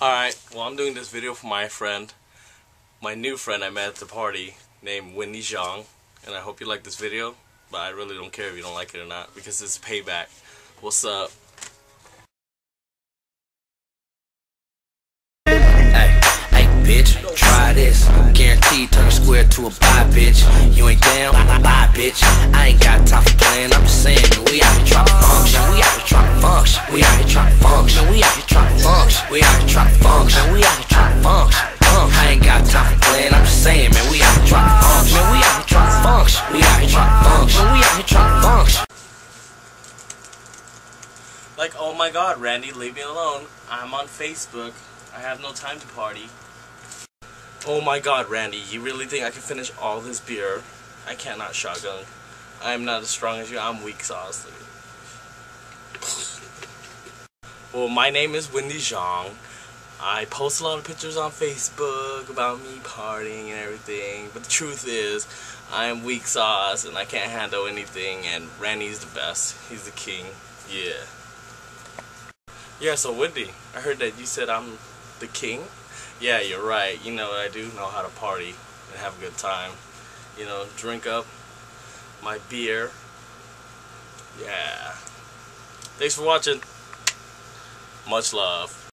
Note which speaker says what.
Speaker 1: Alright, well I'm doing this video for my friend, my new friend I met at the party, named Wendy Xiong, and I hope you like this video, but I really don't care if you don't like it or not, because it's payback. What's up?
Speaker 2: To a bitch. You ain't down, bye, bitch. I ain't got time for playing. I'm just saying, trying to function. We out here trying to function. We out here trying to function. We out here trying to function. Uh, I ain't got time for playing. I'm just saying, man, we out here trying to function. Man, we out here trying to function. We out here trying to function. We out here trying to function.
Speaker 1: Like, oh my god, Randy, leave me alone. I'm on Facebook. I have no time to party. Oh my god, Randy, you really think I can finish all this beer? I cannot shotgun. I am not as strong as you. I'm weak sauce. Well, my name is Wendy Xiong. I post a lot of pictures on Facebook about me partying and everything, but the truth is, I am weak sauce and I can't handle anything, and Randy's the best. He's the king. Yeah. Yeah, so Wendy, I heard that you said I'm the king. Yeah, you're right. You know, I do know how to party and have a good time. You know, drink up my beer. Yeah. Thanks for watching. Much love.